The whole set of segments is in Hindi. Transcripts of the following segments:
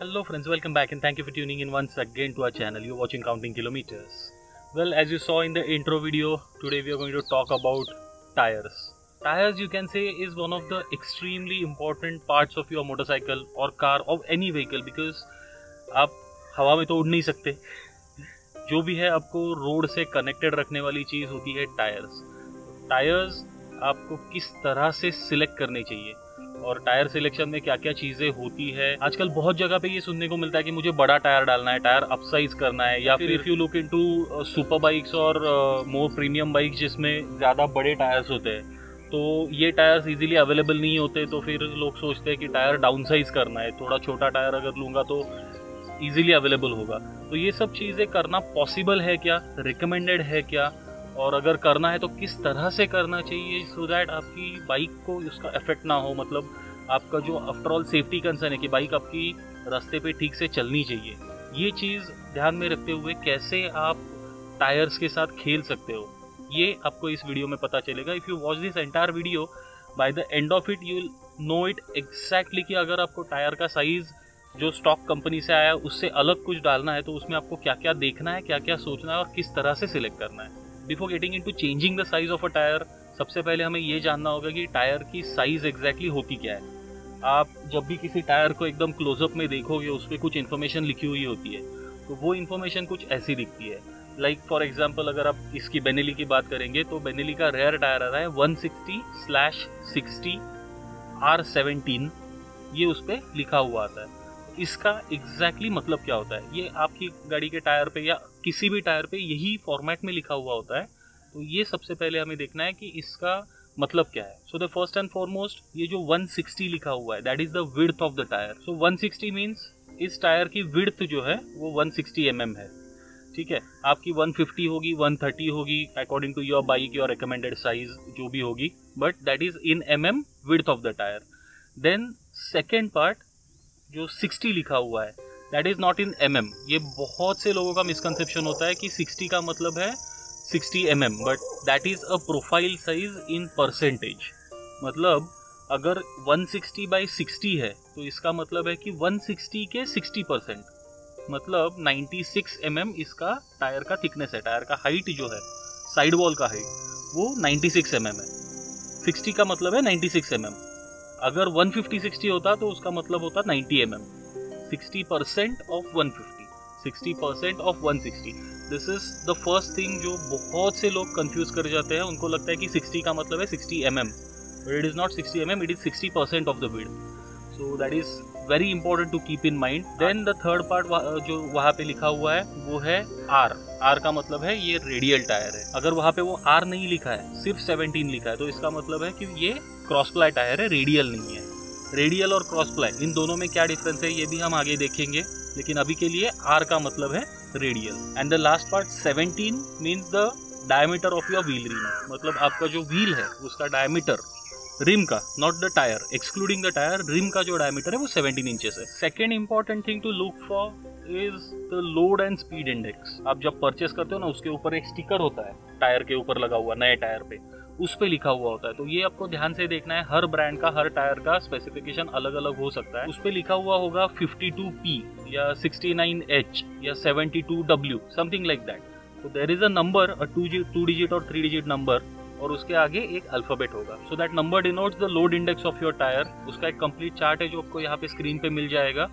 Hello friends, welcome back and thank you for tuning in once again to our channel. You're watching Counting Kilometers. Well, as you saw in the intro video, today we are going to talk about tires. Tires you can say is one of the extremely important parts of your motorcycle or car or any vehicle because आप हवा में तो उड़ नहीं सकते जो भी है आपको रोड से कनेक्टेड रखने वाली चीज़ होती है टायर्स टायर्स आपको किस तरह से सिलेक्ट करने चाहिए और टायर सिलेक्शन में क्या क्या चीज़ें होती है। आजकल बहुत जगह पे ये सुनने को मिलता है कि मुझे बड़ा टायर डालना है, टायर अपसाइज करना है, या फिर if you look into super bikes और मोर प्रीमियम बाइक्स जिसमें ज़्यादा बड़े टायर्स होते हैं तो ये टायर्स इजीली अवेलेबल नहीं होते तो फिर लोग सोचते हैं कि टायर डाउन साइज़ करना है, थोड़ा छोटा टायर अगर लूँगा तो इजीली अवेलेबल होगा। तो ये सब चीज़ें करना पॉसिबल है क्या? रिकमेंडेड है क्या? और अगर करना है तो किस तरह से करना चाहिए सो दैट आपकी बाइक को उसका इफ़ेक्ट ना हो? मतलब आपका जो आफ्टर ऑल सेफ्टी कंसर्न है कि बाइक आपकी रास्ते पे ठीक से चलनी चाहिए। ये चीज़ ध्यान में रखते हुए कैसे आप टायर्स के साथ खेल सकते हो? ये आपको इस वीडियो में पता चलेगा। If you watch this entire video by the end of it you know it exactly कि अगर आपको टायर का साइज़ जो स्टॉक कंपनी से आया, उससे अलग कुछ डालना है तो उसमें आपको क्या क्या देखना है क्या क्या सोचना है और किस तरह से सिलेक्ट करना है। Before getting into changing the size of a tyre, सबसे पहले हमें ये जानना होगा कि टायर की साइज़ एग्जैक्टली होती क्या है। आप जब भी किसी टायर को एकदम क्लोजअप में देखोगे, उस पर कुछ इन्फॉर्मेशन लिखी हुई होती है तो वो इन्फॉर्मेशन कुछ ऐसी दिखती है। लाइक फॉर एग्ज़ाम्पल अगर आप इसकी बेनेली की बात करेंगे तो बेनेली का रेयर टायर आ रहा है one sixty slash sixty R seventeen ये उस पर लिखा हुआ आता है। इसका एग्जैक्टली exactly मतलब क्या होता है? ये आपकी गाड़ी के टायर पे या किसी भी टायर पे यही फॉर्मेट में लिखा हुआ होता है। तो ये सबसे पहले हमें देखना है कि इसका मतलब क्या है। So the first and foremost ये जो 160 लिखा हुआ है that is the width of the tyre so 160 sixty means इस टायर की विड्थ जो है, वो 160 सिक्सटी mm है। ठीक है? आपकी 150 होगी 130 होगी according to your bike your recommended size जो भी होगी। But that is in M M width of the tyre then second part जो 60 लिखा हुआ है that is not in M M ये बहुत से लोगों का मिसकनसेप्शन होता है कि 60 का मतलब है 60 M M but that is a profile size in percentage मतलब अगर 160 सिक्सटी बाई सिक्सटी है तो इसका मतलब है कि 160 के 60 परसेंट मतलब 96 सिक्स mm इसका टायर का थिकनेस है टायर का हाइट जो है साइड वॉल का हाइट वो 96 सिक्स mm है. 60 का मतलब है 96 सिक्स mm अगर 150 60 होता तो उसका मतलब होता 90 M M. Sixty percent of 150 60 percent of 160 this is the first thing जो बहुत से लोग कंफ्यूज कर जाते हैं। उनको लगता है कि 60 का मतलब है 60 M M. But it is not 60 M M it is 60 percent of the width so that is very important to keep in mind then the third part जो वहाँ पे लिखा हुआ है, वो है आर आर का मतलब है ये रेडियल टायर है। अगर वहाँ पे वो आर नहीं लिखा है, सिर्फ़ 17 लिखा है तो इसका मतलब है कि ये क्रॉस प्लाई टायर है रेडियल नहीं है। रेडियल और क्रॉस प्लाई इन दोनों में क्या डिफरेंस है, ये भी हम आगे देखेंगे। लेकिन अभी के लिए आर का मतलब है radial and the last part 17 means the diameter of your wheel rim मतलब आपका जो व्हील है, उसका डायमीटर रिम का not the tyre excluding the tyre rim का जो डायमीटर है वो 17 इंचेस है। Second important thing to look for is the load and speed index आप जब परचेस करते हो ना, उसके ऊपर एक स्टिकर होता है टायर के ऊपर लगा हुआ, नए टायर पे। उस पर लिखा हुआ होता है। तो ये आपको ध्यान से देखना है, हर ब्रांड का, हर टायर का स्पेसिफिकेशन अलग अलग हो सकता है। उस पर लिखा हुआ होगा 52P या 69H या 72W समथिंग लाइक दैट तो there is a number two digit और थ्री डिजिट नंबर और उसके आगे एक अल्फ़ाबेट होगा। So that number denotes the load index of your tyre उसका एक कंप्लीट चार्ट है जो आपको यहाँ पे स्क्रीन पे मिल जाएगा।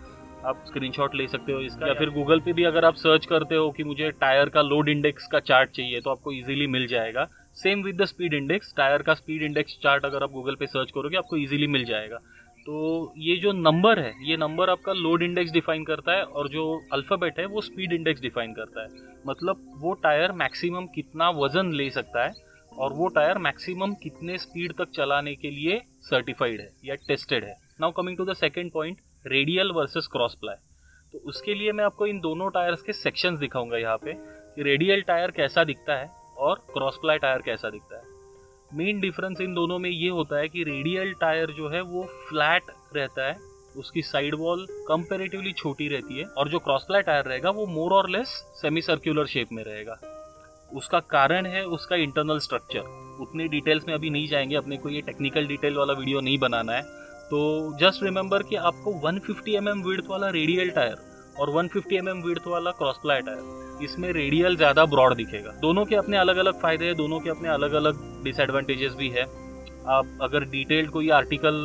आप स्क्रीनशॉट ले सकते हो इसका। या फिर गूगल पे भी अगर आप सर्च करते हो कि मुझे टायर का लोड इंडेक्स का चार्ट चाहिए तो आपको इजीली मिल जाएगा। Same with the speed index tyre का स्पीड इंडेक्स चार्ट अगर आप गूगल पे सर्च करोगे, आपको इजीली मिल जाएगा। तो ये जो नंबर है, ये नंबर आपका लोड इंडेक्स डिफाइन करता है और जो अल्फ़ाबेट है, वो स्पीड इंडेक्स डिफाइन करता है। मतलब वो टायर मैक्सिमम कितना वज़न ले सकता है? और वो टायर मैक्सिमम कितने स्पीड तक चलाने के लिए सर्टिफाइड है या टेस्टेड है? Now coming to the second point radial versus cross ply तो उसके लिए मैं आपको इन दोनों टायर्स के सेक्शंस दिखाऊँगा यहाँ पे कि रेडियल टायर कैसा दिखता है और क्रॉस प्लाई टायर कैसा दिखता है। मेन डिफरेंस इन दोनों में ये होता है कि रेडियल टायर जो है वो फ्लैट रहता है, उसकी साइड वॉल कंपेरेटिवली छोटी रहती है और जो क्रॉस प्लाई टायर रहेगा वो मोर और लेस सेमी सर्कुलर शेप में रहेगा। उसका कारण है उसका इंटरनल स्ट्रक्चर उतने डिटेल्स में अभी नहीं जाएँगे, अपने को ये टेक्निकल डिटेल वाला वीडियो नहीं बनाना है. तो जस्ट रिमेंबर कि आपको 150 फिफ्टी एम विड्थ वाला रेडियल टायर और 150 फिफ्टी एम विड्थ वाला क्रॉस प्लाई टायर इसमें रेडियल ज़्यादा ब्रॉड दिखेगा. दोनों के अपने अलग अलग फ़ायदे हैं, दोनों के अपने अलग अलग डिसएडवांटेजेस भी है. आप अगर डिटेल्ड कोई आर्टिकल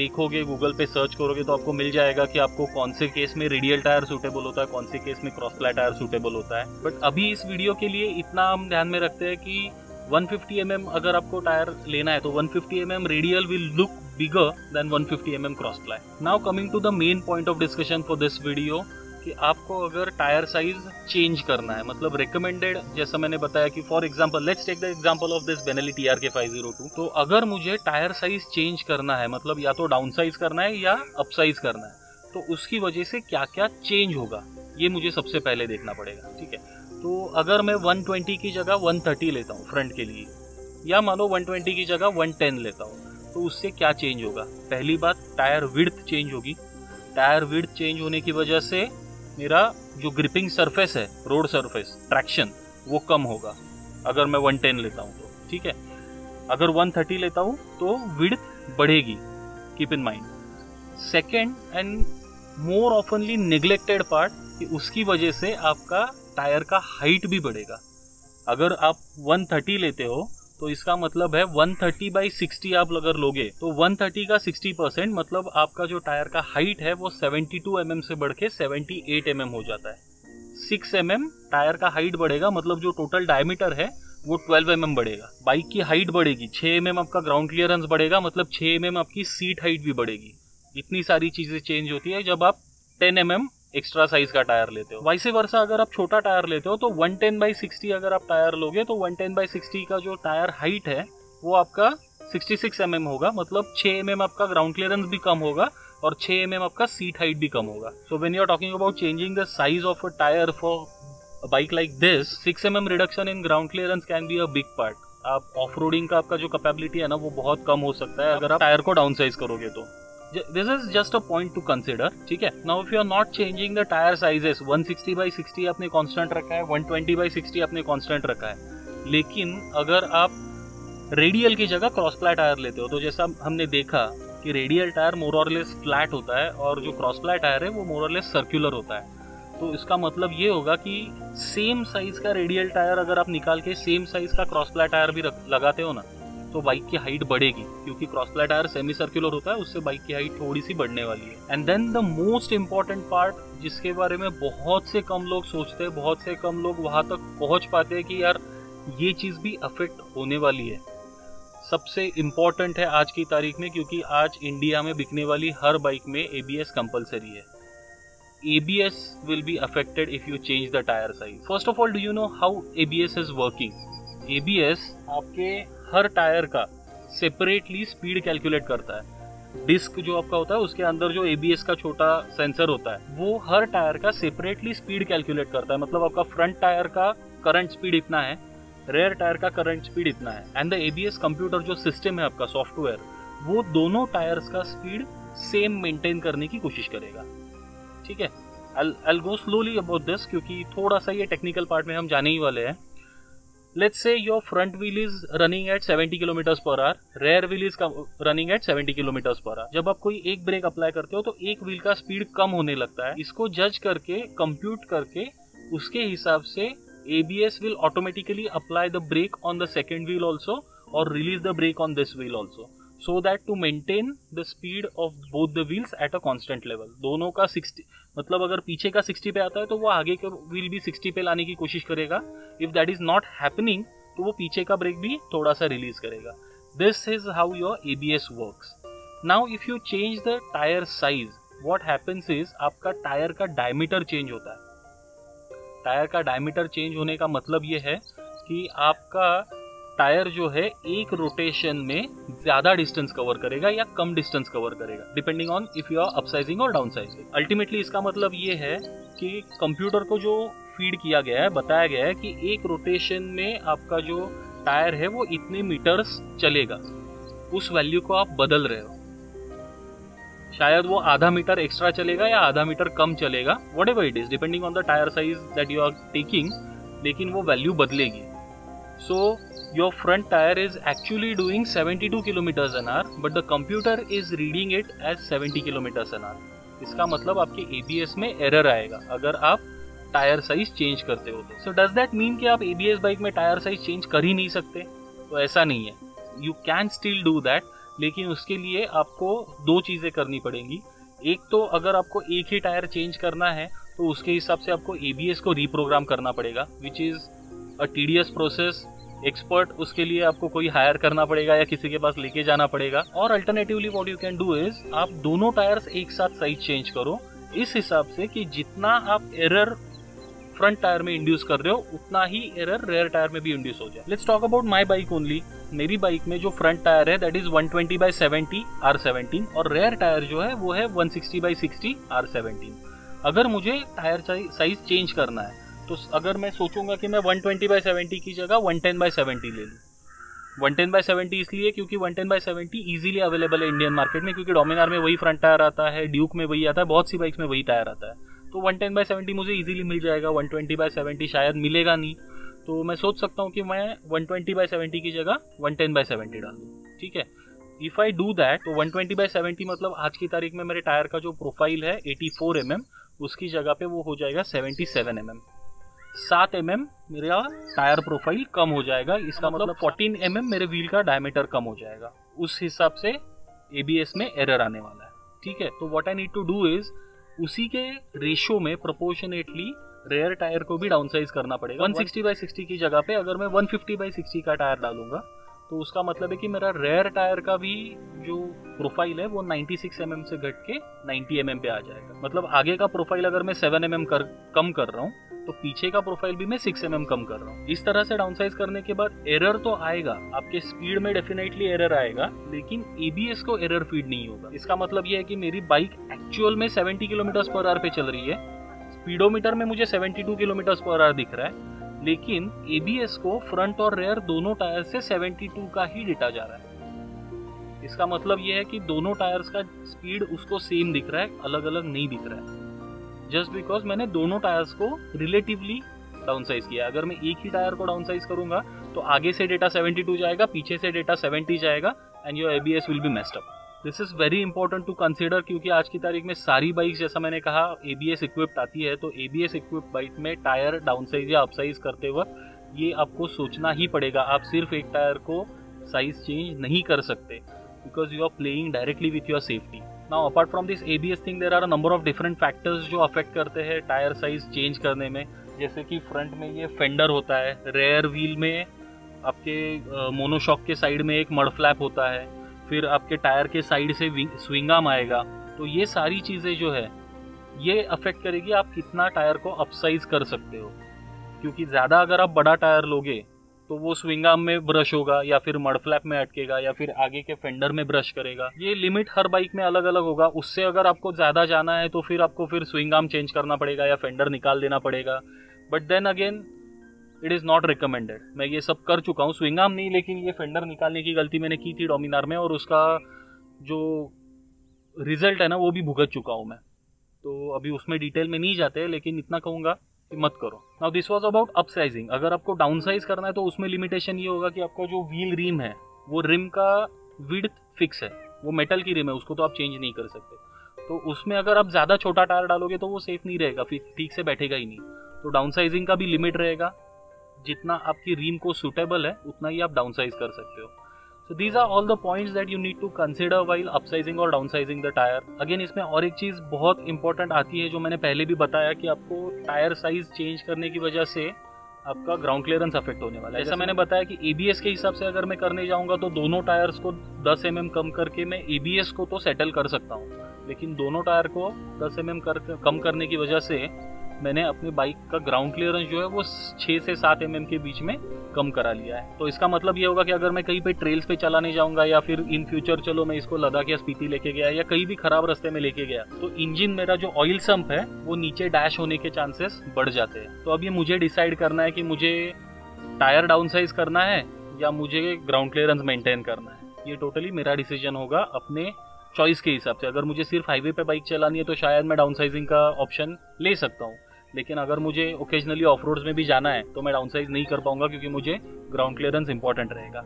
देखोगे गूगल पे सर्च करोगे तो आपको मिल जाएगा कि आपको कौन से केस में रेडियल टायर सूटेबल होता है, कौन से केस में क्रॉस फ्लैट टायर सूटेबल होता है। बट अभी इस वीडियो के लिए इतना हम ध्यान में रखते हैं कि 150 फिफ्टी mm अगर आपको टायर लेना है तो 150 fifty mm radial will look bigger than 150 fifty mm cross ply now coming to the main point of discussion for this video कि आपको अगर टायर साइज़ चेंज करना है मतलब रिकमेंडेड जैसा मैंने बताया कि for example let's take the example of this Benelli T R K five zero two तो अगर मुझे टायर साइज़ चेंज करना है मतलब या तो डाउन साइज़ करना है या अप साइज़ करना है तो उसकी वजह से क्या क्या चेंज होगा, ये मुझे सबसे पहले देखना पड़ेगा, ठीक है? तो अगर मैं 120 की जगह 130 लेता हूँ फ्रंट के लिए, या मानो 120 की जगह 110 लेता हूँ तो उससे क्या चेंज होगा? पहली बात, टायर विड्थ चेंज होगी। टायर विड्थ चेंज होने की वजह से मेरा जो ग्रिपिंग सरफेस है रोड सरफेस ट्रैक्शन वो कम होगा। अगर मैं 110 लेता हूँ तो ठीक है? अगर 130 लेता हूँ तो विड्थ बढ़ेगी keep in mind second and more oftenly neglected part कि उसकी वजह से आपका टायर का हाइट भी बढ़ेगा। अगर आप 130 लेते हो तो इसका मतलब है 130 थर्टी बाई सिक्सटी आप अगर लोगे तो 130 का 60 परसेंट मतलब आपका जो टायर का हाइट है वो 72 टू mm से बढ़ के 78 mm हो जाता है। 6 mm टायर का हाइट बढ़ेगा मतलब जो टोटल डायमीटर है, वो 12 एम mm बढ़ेगा। बाइक की हाइट बढ़ेगी 6 एम mm आपका ग्राउंड क्लियरेंस बढ़ेगा मतलब 6 एम mm आपकी सीट हाइट भी बढ़ेगी। इतनी सारी चीज़ें चेंज होती है जब आप 10 mm एक्स्ट्रा साइज़ का टायर लेते हो। वैसे वर्षा अगर आप छोटा टायर लेते हो तो 110 टेन बाई सिक्सटी अगर आप टायर लोगे तो 110 टेन बाई सिक्सटी का जो टायर हाइट है, वो आपका 66 सिक्स mm होगा। मतलब 6 mm आपका ग्राउंड क्लियरेंस भी कम होगा और 6 mm आपका सीट हाइट भी कम होगा। So when you are talking about changing the size of a tyre for bike like this six M M reduction in ground clearance can be a big part आप ऑफ़ रोडिंग का आपका जो कैपेबिलिटी है ना, वो बहुत कम हो सकता है, अगर आप टायर को डाउन साइज़ करोगे तो। This is just a point to consider ठीक है? If you are not changing the tyre sizes 160 by 60 आपने कांस्टेंट रखा है 120 बाई 60 आपने कांस्टेंट रखा है। लेकिन अगर आप रेडियल की जगह क्रॉस प्लाई टायर लेते हो तो जैसा हमने देखा कि रेडियल टायर मोर और लेस फ्लैट होता है और जो क्रॉस प्लाई टायर है, वो मोर और लेस सर्कुलर होता है। तो इसका मतलब ये होगा कि सेम साइज़ का रेडियल टायर अगर आप निकाल के सेम साइज़ का क्रॉस प्लाई टायर भी लगाते हो ना तो बाइक की हाइट बढ़ेगी क्योंकि cross ply tyre semi circular होता है उससे बाइक की हाइट थोड़ी सी बढ़ने वाली है and then the most important part जिसके बारे में बहुत से कम लोग सोचते हैं बहुत से कम लोग वहाँ तक पहुँच पाते हैं कि यार ये चीज़ भी अफेक्ट होने वाली है सबसे इम्पोर्टेंट है आज की तारीख में क्योंकि आज इंडिया में बिकने वाली हर बाइक में एबीएस कंपलसरी है A B S ABS will be affected if you change the tire size. First of all, do you know how ABS is working? ABS आपके हर टायर का सेपरेटली स्पीड कैलकुलेट करता है। डिस्क जो आपका होता है, उसके अंदर जो एबीएस का छोटा सेंसर होता है, वो हर टायर का सेपरेटली स्पीड कैलकुलेट करता है। मतलब आपका फ्रंट टायर का करंट स्पीड इतना है रेयर टायर का करंट स्पीड इतना है एंड द एबीएस कंप्यूटर जो सिस्टम है आपका सॉफ्टवेयर वो दोनों टायर्स का स्पीड सेम मेंटेन करने की कोशिश करेगा। ठीक है? I go slowly about this क्योंकि थोड़ा सा ये टेक्निकल पार्ट में हम जाने ही वाले हैं। Let's say your front wheel is running at 70 kilometre per hour rear wheel is running at 70 kilometre per hour जब आप कोई एक ब्रेक अप्लाई करते हो तो एक व्हील का स्पीड कम होने लगता है इसको जज करके कंप्यूट करके उसके हिसाब से ABS will automatically apply the brake on the second wheel also or release the brake on this wheel also so that to maintain the speed of both the wheels at a constant level दोनों का 60 मतलब अगर पीछे का 60 पे आता है तो वो आगे का व्हील भी 60 पे लाने की कोशिश करेगा। If that is not happening तो वो पीछे का ब्रेक भी थोड़ा सा रिलीज़ करेगा। This is how your A B S work now if you change the tyre size what happens is आपका टायर का डायमीटर चेंज होता है। टायर का डायमीटर चेंज होने का मतलब ये है कि आपका टायर जो है एक रोटेशन में ज़्यादा डिस्टेंस कवर करेगा या कम डिस्टेंस कवर करेगा depending on if you are upsizing और डाउन साइजिंग अल्टीमेटली इसका मतलब ये है कि कंप्यूटर को जो फ़ीड किया गया है, बताया गया है कि एक रोटेशन में आपका जो टायर है, वो इतने मीटर्स चलेगा। उस वैल्यू को आप बदल रहे हो। शायद वो आधा मीटर एक्स्ट्रा चलेगा या आधा मीटर कम चलेगा whatever it is depending on the tyre size that you are taking लेकिन वो वैल्यू बदलेगी। So, your front tire is actually doing 72 kilometers an hour, but the computer is reading it as 70 kilometers an hour. इसका मतलब आपके ABS में एरर आएगा, अगर आप टायर साइज़ चेंज करते हो तो। सो डज दैट मीन कि आप ABS बाइक में टायर साइज़ चेंज कर ही नहीं सकते? तो ऐसा नहीं है। You can still do that लेकिन उसके लिए आपको दो चीज़ें करनी पड़ेंगी। एक तो अगर आपको एक ही टायर चेंज करना है तो उसके हिसाब से आपको ABS को रिप्रोग्राम करना पड़ेगा which is a tedious process expert उसके लिए आपको कोई हायर करना पड़ेगा या किसी के पास लेके जाना पड़ेगा। और alternatively what you can do is आप दोनों टायर्स एक साथ साइज़ चेंज करो। इस हिसाब से कि जितना आप एरर फ्रंट टायर में इंड्यूस कर रहे हो, उतना ही एरर रेयर टायर में भी इंड्यूस हो जाए। Let's talk about my bike only मेरी बाइक में जो फ्रंट टायर है that is 120 twenty by seventy R seventeen और रेयर टायर जो है, वो है 160 sixty by sixty R seventeen अगर मुझे टायर साइज़ चेंज करना है तो अगर मैं सोचूँगा कि मैं 120 ट्वेंटी बाई सेवेंटी की जगह 110 टेन बाई सेवेंटी ले लूँ। 110 टेन बाई सेवेंटी इसलिए क्योंकि 110 ten by seventy easily available है इंडियन मार्केट में क्योंकि डोमिनार में वही फ्रंट टायर आता है ड्यूक में वही आता है बहुत सी बाइक्स में वही टायर आता है। तो 110 टेन बाई सेवेंटी मुझे ईजिली मिल जाएगा 120 ट्वेंटी बाई सेवेंटी शायद मिलेगा नहीं। तो मैं सोच सकता हूँ कि मैं 120 ट्वेंटी बाई सेवेंटी की जगह 110 टेन बाई सेवेंटी डाल दूँ ठीक है? इफ़ आई डू दैट तो 120 ट्वेंटी बाई सेवेंटी मतलब आज की तारीख में मेरे टायर का जो प्रोफ़ाइल है 84 फोर mm, उसकी जगह पे वो हो जाएगा 77 सेवन एम mm. सात एम mm मेरा टायर प्रोफ़ाइल कम हो जाएगा। इसका मतलब 14 एम mm मेरे व्हील का डायमीटर कम हो जाएगा। उस हिसाब से ए बी एस में एरर आने वाला है। ठीक है? तो what I need to do is उसी के रेशियो में प्रोपोर्शनेटली रेयर टायर को भी डाउन साइज़ करना पड़ेगा। 160 सिक्सटी बाई सिक्सटी की जगह पे अगर मैं 150 फिफ्टी बाई सिक्सटी का टायर डालूँगा तो उसका मतलब है कि मेरा रेयर टायर का भी जो प्रोफ़ाइल है वो 96 सिक्स mm से घट के 90 mm पे आ जाएगा। मतलब आगे का प्रोफ़ाइल अगर मैं 7 mm कर कम कर रहा हूँ तो पीछे का प्रोफ़ाइल भी मैं सिक्स एम mm कम कर रहा हूँ। इस तरह से डाउन साइज़ करने के बाद एरर तो आएगा, आपके स्पीड में डेफिनेटली एरर आएगा, लेकिन एबीएस को एरर फ़ीड नहीं होगा। इसका मतलब यह है कि मेरी बाइक एक्चुअल में 70 किलोमीटर पर आवर पे चल रही है। स्पीडोमीटर में मुझे 72 किलोमीटर पर आवर दिख रहा है, लेकिन एबीएस को फ्रंट और रेयर दोनों टायर से 72 का ही डेटा जा रहा है। इसका मतलब यह है कि दोनों टायर्स का स्पीड उसको सेम दिख रहा है अलग अलग नहीं दिख रहा है। जस्ट बिकॉज़ मैंने दोनों टायर्स को रिलेटिवली डाउन साइज़ किया अगर मैं एक ही टायर को डाउन साइज़ करूँगा तो आगे से डेटा 72 जाएगा, पीछे से डेटा 70 जाएगा and your ABS will be messed up this is very important to consider क्योंकि आज की तारीख में सारी बाइक जैसा मैंने कहा एबीएस इक्विप्ड आती है तो एबीएस इक्विप्ड बाइक में टायर डाउन साइज़ या अपसाइज करते वक्त ये आपको सोचना ही पड़ेगा। आप सिर्फ़ एक टायर को साइज़ चेंज नहीं कर सकते because you are playing directly with your safety now apart from this ABS thing there are number of different factors जो अफेक्ट करते हैं टायर साइज़ चेंज करने में। जैसे कि फ्रंट में ये फेंडर होता है रेयर व्हील में आपके मोनोशॉक के साइड में एक मड फ्लैप होता है, फिर आपके टायर के साइड से स्विंगाम आएगा। तो ये सारी चीज़ें जो है, ये अफेक्ट करेगी आप कितना टायर को अपसाइज कर सकते हो। क्योंकि ज़्यादा अगर आप बड़ा टायर लोगे तो वो स्विंग आर्म में ब्रश होगा या फिर मड फ्लैप में अटकेगा या फिर आगे के फेंडर में ब्रश करेगा। ये लिमिट हर बाइक में अलग अलग होगा। उससे अगर आपको ज़्यादा जाना है तो फिर आपको फिर स्विंग आर्म चेंज करना पड़ेगा या फेंडर निकाल देना पड़ेगा। But then again it is not recommended मैं ये सब कर चुका हूँ। स्विंग आर्म नहीं, लेकिन ये फेंडर निकालने की गलती मैंने की थी डोमिनार में और उसका जो रिज़ल्ट है ना, वो भी भुगत चुका हूँ मैं। तो अभी उसमें डिटेल में नहीं जाते, लेकिन इतना कहूँगा। मत करो। Now this was about up sizing अगर आपको डाउन साइज़ करना है तो उसमें लिमिटेशन ये होगा कि आपका जो व्हील रिम है, वो रिम का विड्थ फिक्स है। वो मेटल की रिम है, उसको तो आप चेंज नहीं कर सकते। तो उसमें अगर आप ज़्यादा छोटा टायर डालोगे तो वो सेफ़ नहीं रहेगा, फिर ठीक से बैठेगा ही नहीं। तो डाउन साइजिंग का भी लिमिट रहेगा। जितना आपकी रिम को सुटेबल है, उतना ही आप डाउन साइज़ कर सकते हो। So these are all the points that you need to consider while upsizing और downsizing द टायर अगेन इसमें और एक चीज़ बहुत इंपॉर्टेंट आती है जो मैंने पहले भी बताया कि आपको टायर साइज़ चेंज करने की वजह से आपका ग्राउंड क्लियरेंस अफेक्ट होने वाला है। जैसा मैंने बताया कि एबीएस के हिसाब से अगर मैं करने जाऊँगा तो दोनों टायर्स को 10 एम mm कम करके मैं एबीएस को तो सेटल कर सकता हूँ। लेकिन दोनों टायर को 10 एम mm कर कम करने की वजह से मैंने अपनी बाइक का ग्राउंड क्लियरेंस जो है वो छः से सात एम के बीच में कम करा लिया है। तो इसका मतलब ये होगा कि अगर मैं कहीं पे ट्रेल्स पे चलाने जाऊँगा या फिर इन फ्यूचर चलो मैं इसको लद्दाख या स्पीति लेके गया या कहीं भी खराब रास्ते में लेके गया तो इंजन मेरा जो ऑयल सम्प है, वो नीचे डैश होने के चांसेस बढ़ जाते हैं। तो अब ये मुझे डिसाइड करना है कि मुझे टायर डाउन साइज़ करना है या मुझे ग्राउंड क्लियरेंस मेंटेन करना है। ये टोटली मेरा डिसीज़न होगा अपने चॉइस के हिसाब से। अगर मुझे सिर्फ़ हाईवे पे बाइक चलानी है तो शायद मैं डाउन साइजिंग का ऑप्शन ले सकता हूँ। लेकिन अगर मुझे ओकेजनली ऑफ़ में भी जाना है तो मैं डाउन साइज़ नहीं कर पाऊँगा क्योंकि मुझे ग्राउंड क्लियरेंस इंपॉर्टेंट रहेगा।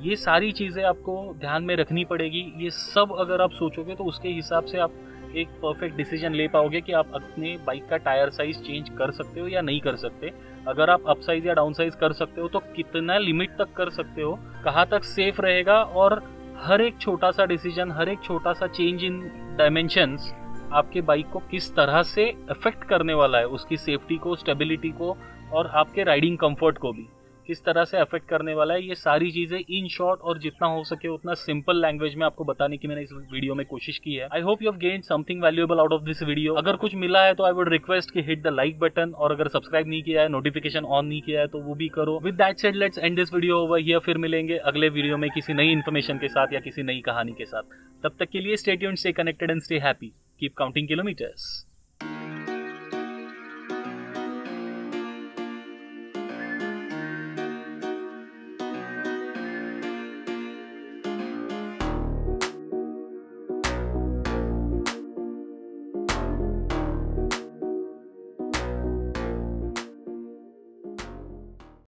ये सारी चीज़ें आपको ध्यान में रखनी पड़ेगी। ये सब अगर आप सोचोगे तो उसके हिसाब से आप एक परफेक्ट डिसीज़न ले पाओगे कि आप अपने बाइक का टायर साइज़ चेंज कर सकते हो या नहीं कर सकते। अगर आप अप साइज़ या डाउन साइज़ कर सकते हो तो कितना लिमिट तक कर सकते हो, कहाँ तक सेफ़ रहेगा और हर एक छोटा सा डिसीज़न हर एक छोटा सा चेंज इन डायमेंशंस आपके बाइक को किस तरह से अफेक्ट करने वाला है, उसकी सेफ्टी को स्टेबिलिटी को और आपके राइडिंग कंफर्ट को भी। किस तरह से अफेक्ट करने वाला है, ये सारी चीज़ें इन शॉर्ट और जितना हो सके उतना सिंपल लैंग्वेज में आपको बताने की मैंने इस वीडियो में कोशिश की है। I hope you have gain something valuable out of this video अगर कुछ मिला है तो आई वुड रिक्वेस्ट की हिट द लाइक बटन और अगर सब्सक्राइब नहीं किया है नोटिफिकेशन ऑन नहीं किया है तो वो भी करो। With that said let's end this video over here फिर मिलेंगे अगले वीडियो में किसी नई इन्फॉर्मेशन के साथ या किसी नई कहानी के साथ। तब तक के लिए stay tuned stay connected and stay happy keep counting kilometers.